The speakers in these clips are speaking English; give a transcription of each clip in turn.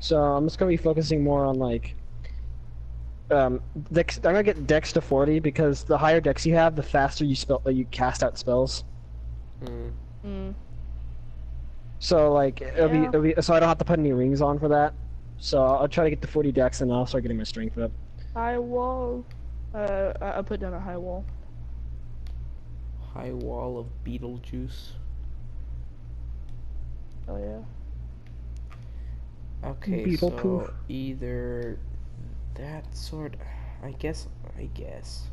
So I'm just gonna be focusing more on like. Um, dex. I'm gonna get dex to 40 because the higher dex you have, the faster you spell uh, you cast out spells. Mm. Mm. So like it'll be, it'll be so I don't have to put any rings on for that. So I'll try to get to 40 dex and I'll start getting my strength up. High wall. Uh, I, I put down a high wall. High wall of Beetlejuice. Oh yeah. Okay, Beetle so poof. either that sort. I guess. I guess.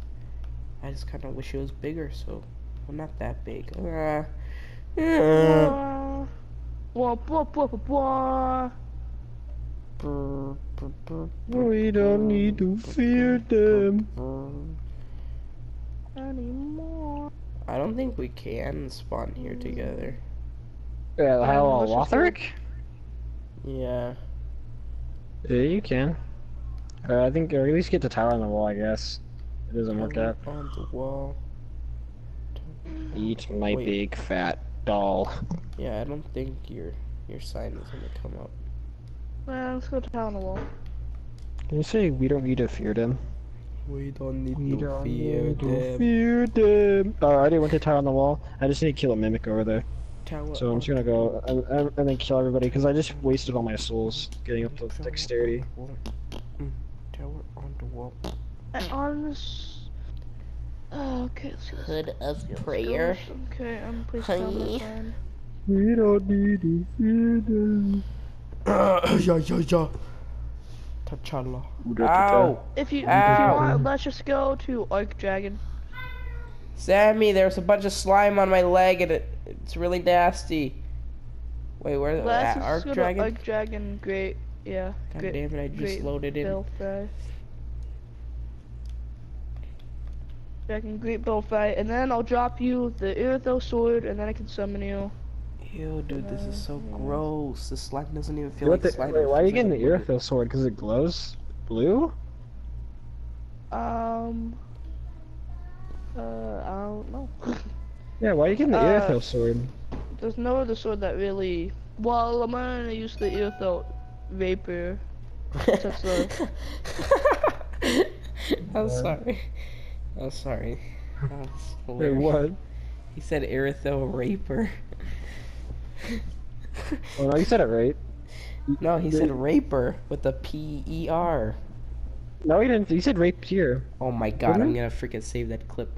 I just kind of wish it was bigger. So, well, not that big. Uh, yeah. Brr, brr, brr, We don't need to fear them. Anymore. I don't think we can spawn here together. Yeah, the Um, hell, let's just go- Lotharic? Yeah. Yeah, you can. Uh, I think, or at least get the tower on the wall. I guess it doesn't work out. On the wall. Eat my Wait. big fat doll. Yeah, I don't think your your sign is gonna come up. Well, let's go to town on the wall. Can you say we don't need to fear them? We don't need We to don't fear need to them. fear them. Oh, I already went to tower on the wall. I just need to kill a mimic over there. Tower So I'm just gonna go and, and, and then kill everybody because I just wasted all my souls getting up to Tower dexterity. on the wall. Mm, Tower on the wall. And on this. Oh, okay, let's go. Hood of Let's go. prayer. Okay, I'm placing down Honey. the sign. We don't need to fear them. yeah, yeah, yeah. T'Challa. Ow! If you, if you want, let's just go to Archdragon. Sammy, there's a bunch of slime on my leg and it, it's really nasty. Wait, where the Let's at just Archdragon? Arc Dragon. Great, yeah. God great, damn it, I just loaded in. Bill Fry. Dragon Great Belfry, and then I'll drop you the Irithyll sword, and then I can summon you. Ew, dude, this is so gross. The slime doesn't even feel What like the, slime. wait, why are you getting like the a bullet. Irithyll sword? Because it glows blue? Um. Uh, I don't know. Yeah, why are you getting the Uh, Irithyll sword? There's no other sword that really. Well, I'm gonna use the Iritho Vapor. That's the- I'm sorry. I'm sorry. Wait, what? He said Erytho Raper. Oh, no, you said it right. no, he said Raper with a P E R. No, he didn't. He said rape here. Oh my god, Didn't I'm he? gonna freaking save that clip.